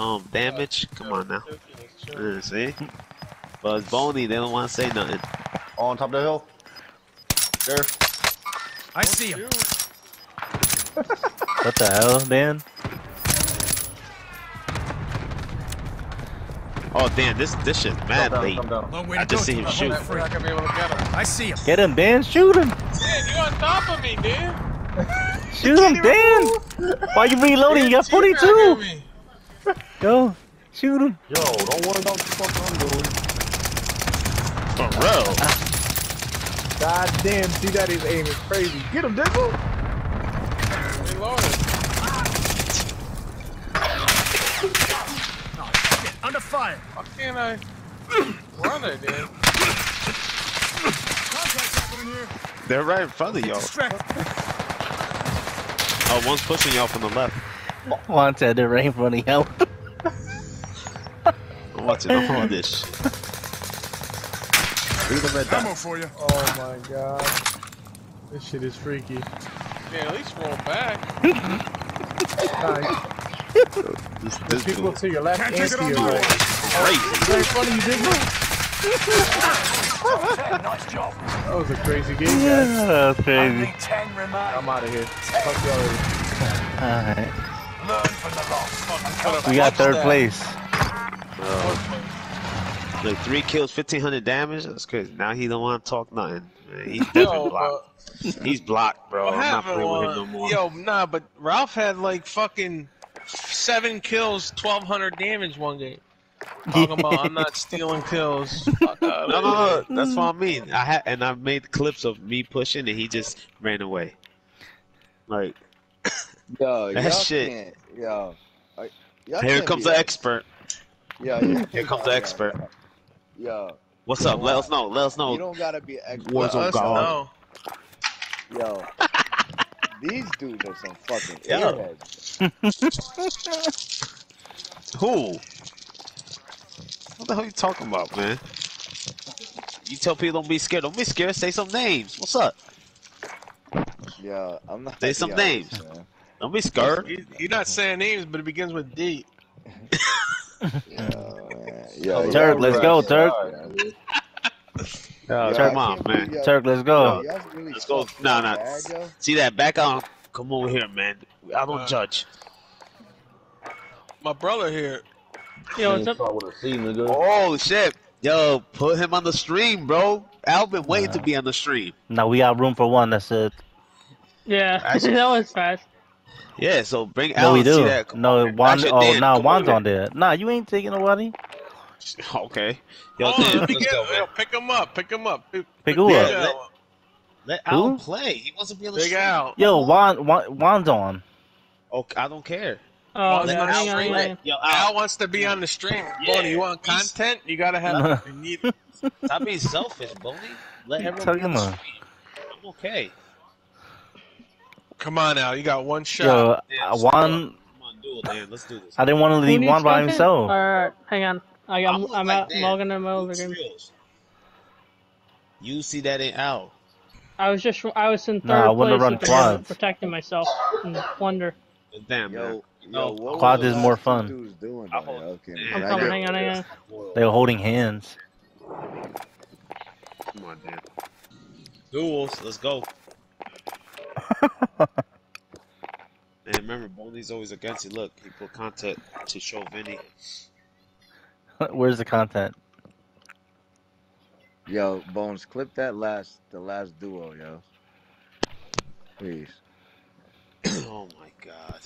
um damage. Come on now. Uh, see? But it's bony. They don't want to say nothing. On top of the hill. There. I see him. What the hell, Dan? Oh damn, this this shit mad Come down, late. come down. Long way I just see him to shoot. level We're three. not be able to get him. I see him. Get him, Dan. Shoot him. Dan, you on top of me, dude. Shoot him, Dan. Why you reloading? You got Team back 42. At. Go. Shoot him. Yo, don't worry about the fuck I'm doing. For real. God damn, see that his aim is crazy. Get him, Dizzle! Reloaded. Ah. Oh, shit, under fire. Why can't I run it, dude? Contact happening here. They're right in front of y'all. Oh, one's pushing y'all from the left. Wanted the rain running out. I'm watching all this. shit. Leave them at Ammo for you. Oh my god. This shit is freaky. Yeah, at least roll back. Nice. This, this people dude to your left Can't and to your right. crazy. Right in front of you, Dizzle? nice job. That was a crazy game, guys. Yeah, that's crazy. I'm out of here. Fuck y'all. Alright. Learn from the loss. We got third that. Uh, place. Look, three kills, 1500 damage. That's crazy. Now he don't want to talk nothing. Man, he's Yo, definitely blocked. but He's blocked, bro. what I'm not happened playing with him no more. yo, nah, but Ralph had like fucking seven kills, 1200 damage one game. Talking about I'm not stealing kills. Fuck out No, no, no. That's what I mean. I had and I made clips of me pushing and he just ran away. Like Yo, That shit. can't. Yo. I- here comes the expert. Yo, yo, Here comes the expert. Yo, What's up? Let us know. Let us know. you don't gotta be an expert. Warzone Let us know. Yo, these dudes are some fucking Yo. airheads. Who? What the hell you talking about, man? You tell people don't be scared. Don't be scared. Say some names. What's up? Yeah, I'm not. Say some yo, names. man. Don't be scared. You're not saying names, but it begins with D. Yo, man. Yo, Turk, let's go, suck, Turk. man. Yo, come I man. believe Turk, let's go. Y'all really Let's go. suck Nah, nah. bad. See that back on? Come over here, man. I don't Uh, judge. My brother here. Yo, what's up? Oh shit. Yo, put him on the stream, bro. Al been waiting to be on the stream. Now we got room for one. That's it. Yeah, that was fast. Yeah, so bring No, Al we and see do. that. Come No, on. Juan. Actually, Oh, Dan, nah, come Juan's on there. Nah, you ain't taking nobody. here. Okay. Yo, Oh, Dan, let me get, go, yo, man. pick him up. Pick him up. Pick, Pick who up? Let- Al. Let Al play. He wants to be on the Big stream. Al. Yo, Juan, Juan, Juan's on. Oh, I don't care. Oh, Oh, okay, no, Al on, hang on. Yo, Al Al, wants to be on the stream. Yeah, Bonnie, you want he's- content? You gotta have. You need. stop being selfish, Boney. Let everyone be on talking the about? stream. I'm okay. Come on, Al. You got one shot. Yo, Yeah, uh, so what? Juan. Come on, do it, Dan. Let's do this. I didn't want to leave needs Juan by content? himself. Alright, hang on. I got, I'm I'm, like out, Dan. logging in my Who other game. trills? You see that in Al. I was just, I was in third Nah, I wanna place run with the quads. protecting myself in Wonder. Damn, man. Yo, No, yo, Quad were is more fun. dudes doing, I though, hold- yo? Can- Yeah. can I'm coming, hang on, hang on. They were holding hands. Come on, Dan. Duels, let's go. And remember, Boney's always against you. Look, he put content to show Vinny. Where's the content? Yo, Bones, clip that last, the last duo, yo. Please. oh my god.